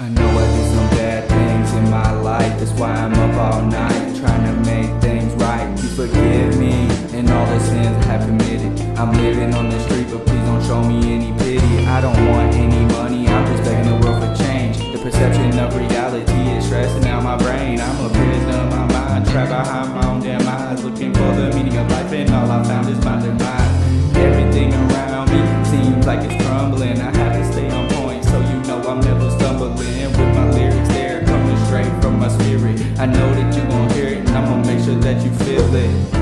I know I did some bad things in my life, that's why I'm up all night trying to make things right. Please forgive me and all the sins I have committed. I'm living on the street, but please don't show me any pity. I don't want any money, I'm just begging the world for change. The perception of reality is stressing out my brain. I'm a prisoner of my mind, trapped behind my own damn eyes, looking for the meaning of life, and all I found is my demise. Everything around me seems like it's crumbling. I I know that you gon' hear it, and I'm gonna make sure that you feel it.